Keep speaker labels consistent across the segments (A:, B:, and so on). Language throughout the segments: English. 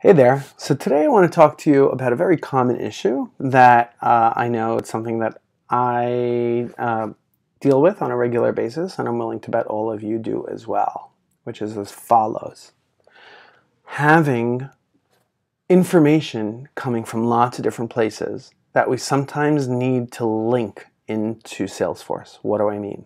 A: Hey there. So today I want to talk to you about a very common issue that uh, I know it's something that I uh, deal with on a regular basis, and I'm willing to bet all of you do as well, which is as follows Having information coming from lots of different places that we sometimes need to link into Salesforce. What do I mean?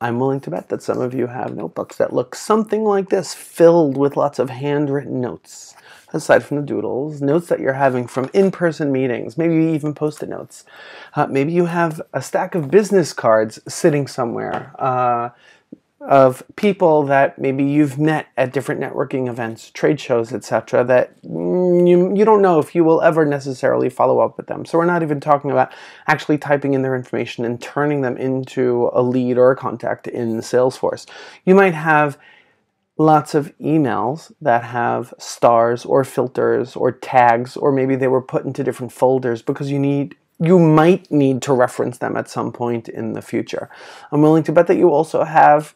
A: I'm willing to bet that some of you have notebooks that look something like this, filled with lots of handwritten notes. Aside from the doodles, notes that you're having from in person meetings, maybe even post it notes. Uh, maybe you have a stack of business cards sitting somewhere. Uh, of people that maybe you've met at different networking events, trade shows, etc., that mm, you, you don't know if you will ever necessarily follow up with them. So we're not even talking about actually typing in their information and turning them into a lead or a contact in Salesforce. You might have lots of emails that have stars or filters or tags, or maybe they were put into different folders because you need you might need to reference them at some point in the future. I'm willing to bet that you also have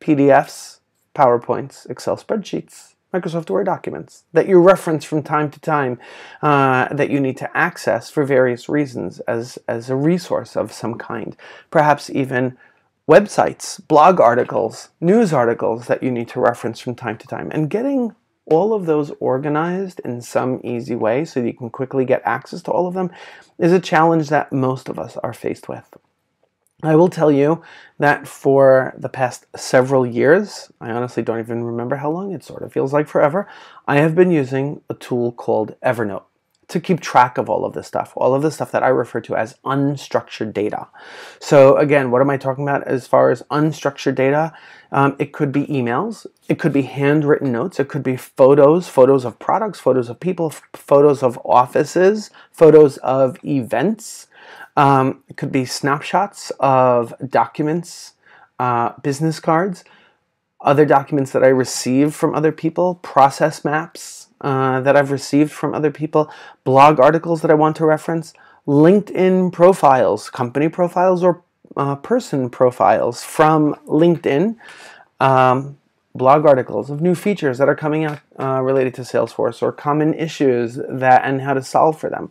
A: PDFs, PowerPoints, Excel spreadsheets, Microsoft Word documents that you reference from time to time uh, that you need to access for various reasons as, as a resource of some kind. Perhaps even websites, blog articles, news articles that you need to reference from time to time. And getting all of those organized in some easy way so that you can quickly get access to all of them is a challenge that most of us are faced with. I will tell you that for the past several years, I honestly don't even remember how long, it sort of feels like forever, I have been using a tool called Evernote to keep track of all of this stuff, all of the stuff that I refer to as unstructured data. So, again, what am I talking about as far as unstructured data? Um, it could be emails, it could be handwritten notes, it could be photos, photos of products, photos of people, photos of offices, photos of events. Um, it could be snapshots of documents, uh, business cards, other documents that I receive from other people, process maps uh, that I've received from other people, blog articles that I want to reference, LinkedIn profiles, company profiles, or uh, person profiles from LinkedIn. Um, blog articles of new features that are coming out uh, related to Salesforce or common issues that and how to solve for them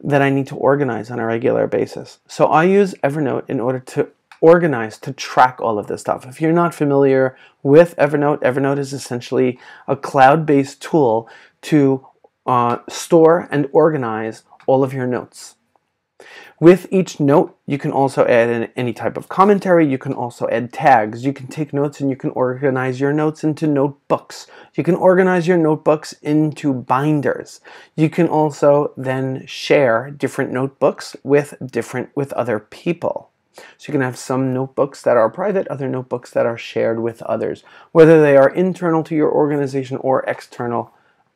A: that I need to organize on a regular basis. So I use Evernote in order to organize, to track all of this stuff. If you're not familiar with Evernote, Evernote is essentially a cloud based tool to uh, store and organize all of your notes. With each note, you can also add in any type of commentary. You can also add tags. You can take notes and you can organize your notes into notebooks. You can organize your notebooks into binders. You can also then share different notebooks with different with other people. So you can have some notebooks that are private, other notebooks that are shared with others, whether they are internal to your organization or external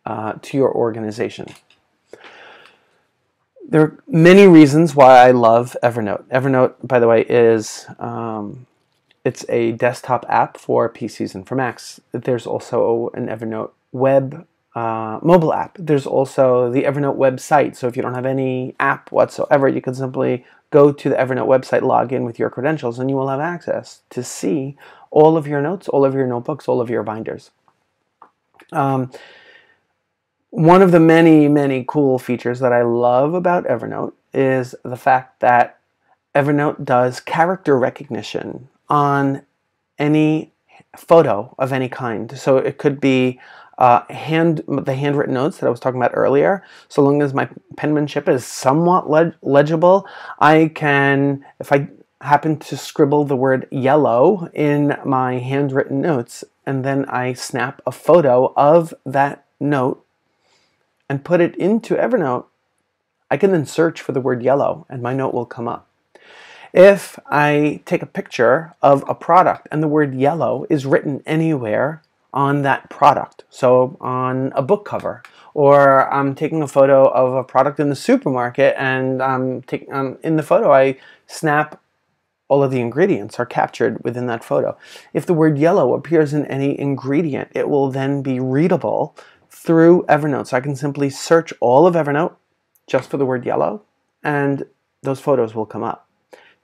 A: uh, to your organization. There are many reasons why I love Evernote. Evernote, by the way, is um, it's a desktop app for PCs and for Macs. There's also an Evernote web uh, mobile app. There's also the Evernote website. So if you don't have any app whatsoever, you can simply go to the Evernote website, log in with your credentials, and you will have access to see all of your notes, all of your notebooks, all of your binders. Um, one of the many, many cool features that I love about Evernote is the fact that Evernote does character recognition on any photo of any kind. So it could be uh, hand the handwritten notes that I was talking about earlier. So long as my penmanship is somewhat leg- legible, I can, if I happen to scribble the word yellow in my handwritten notes, and then I snap a photo of that note and put it into Evernote, I can then search for the word yellow and my note will come up. If I take a picture of a product and the word yellow is written anywhere on that product, so on a book cover, or I'm taking a photo of a product in the supermarket and I'm um, in the photo I snap all of the ingredients are captured within that photo. If the word yellow appears in any ingredient, it will then be readable through Evernote. So I can simply search all of Evernote just for the word yellow, and those photos will come up.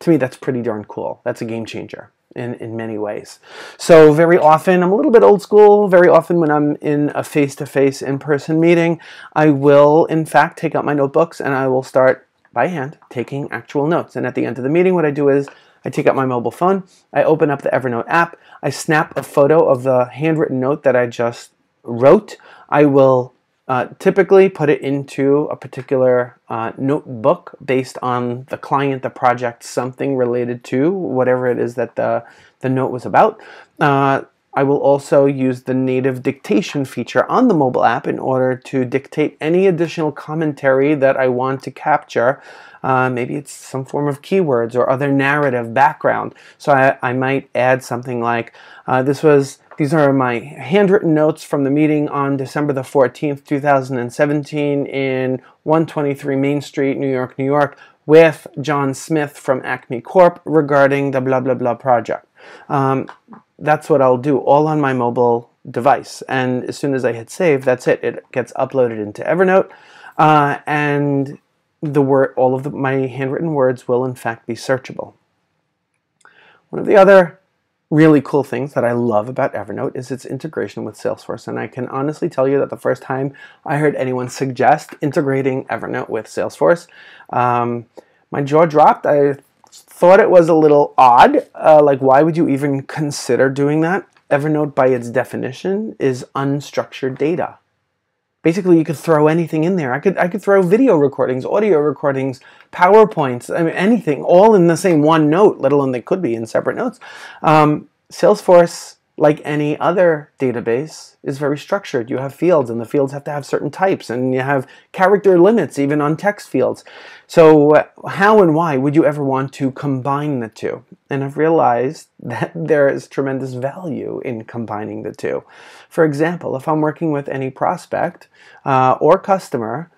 A: To me, that's pretty darn cool. That's a game changer. in, in many ways. So very often, I'm a little bit old school, very often when I'm in a face-to-face in-person meeting, I will in fact take out my notebooks and I will start by hand taking actual notes. And at the end of the meeting, what I do is I take out my mobile phone, I open up the Evernote app, I snap a photo of the handwritten note that I just wrote. I will uh, typically put it into a particular uh, notebook based on the client, the project, something related to whatever it is that the, the note was about. Uh, I will also use the native dictation feature on the mobile app in order to dictate any additional commentary that I want to capture. Uh, maybe it's some form of keywords or other narrative background. So I, I might add something like, uh, this was these are my handwritten notes from the meeting on December the 14th, 2017 in 123 Main Street, New York, New York, with John Smith from Acme Corp regarding the blah blah blah project. Um, that's what I'll do all on my mobile device. And as soon as I hit save, that's it. It gets uploaded into Evernote. Uh, and the word, all of the, my handwritten words will in fact be searchable. One of the other really cool things that I love about Evernote is its integration with Salesforce. And I can honestly tell you that the first time I heard anyone suggest integrating Evernote with Salesforce, um, my jaw dropped. I thought it was a little odd. Uh, like, why would you even consider doing that? Evernote, by its definition, is unstructured data basically you could throw anything in there. I could I could throw video recordings, audio recordings, PowerPoints, I mean anything, all in the same one note. Let alone they could be in separate notes. Um, Salesforce like any other database, is very structured. You have fields, and the fields have to have certain types, and you have character limits even on text fields. So, how and why would you ever want to combine the two? And I've realized that there is tremendous value in combining the two. For example, if I'm working with any prospect uh, or customer,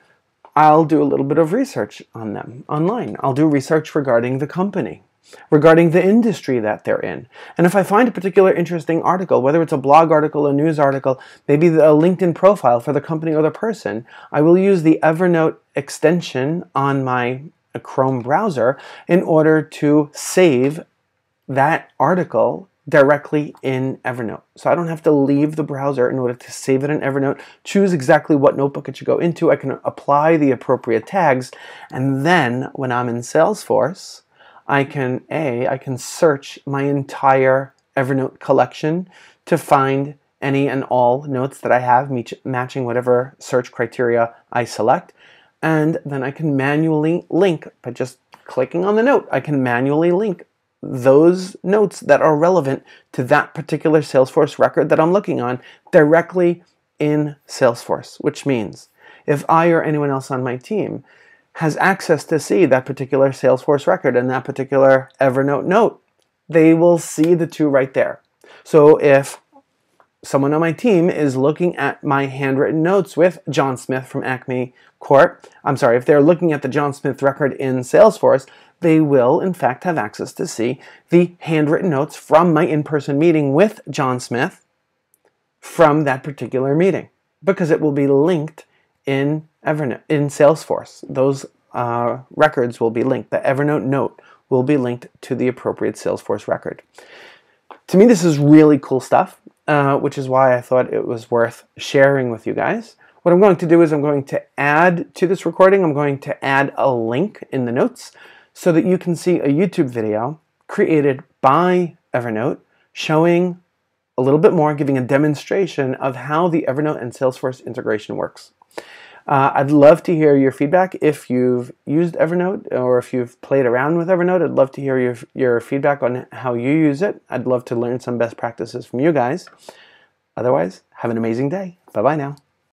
A: I'll do a little bit of research on them online. I'll do research regarding the company regarding the industry that they're in. And if I find a particular interesting article, whether it's a blog article, a news article, maybe a LinkedIn profile for the company or the person, I will use the Evernote extension on my Chrome browser in order to save that article directly in Evernote. So I don't have to leave the browser in order to save it in Evernote, choose exactly what notebook it should go into. I can apply the appropriate tags, and then when I'm in Salesforce, I can A, I can search my entire Evernote collection to find any and all notes that I have matching whatever search criteria I select. And then I can manually link by just clicking on the note. I can manually link those notes that are relevant to that particular Salesforce record that I'm looking on directly in Salesforce, which means if I or anyone else on my team has access to see that particular Salesforce record and that particular Evernote note. They will see the two right there. So if someone on my team is looking at my handwritten notes with John Smith from Acme Corp, I'm sorry, if they're looking at the John Smith record in Salesforce, they will in fact have access to see the handwritten notes from my in-person meeting with John Smith from that particular meeting because it will be linked in Evernote in Salesforce. Those uh, records will be linked. The Evernote note will be linked to the appropriate Salesforce record. To me, this is really cool stuff, uh, which is why I thought it was worth sharing with you guys. What I'm going to do is I'm going to add to this recording, I'm going to add a link in the notes so that you can see a YouTube video created by Evernote showing a little bit more, giving a demonstration of how the Evernote and Salesforce integration works. Uh, I'd love to hear your feedback if you've used Evernote or if you've played around with Evernote. I'd love to hear your, your feedback on how you use it. I'd love to learn some best practices from you guys. Otherwise, have an amazing day. Bye bye now.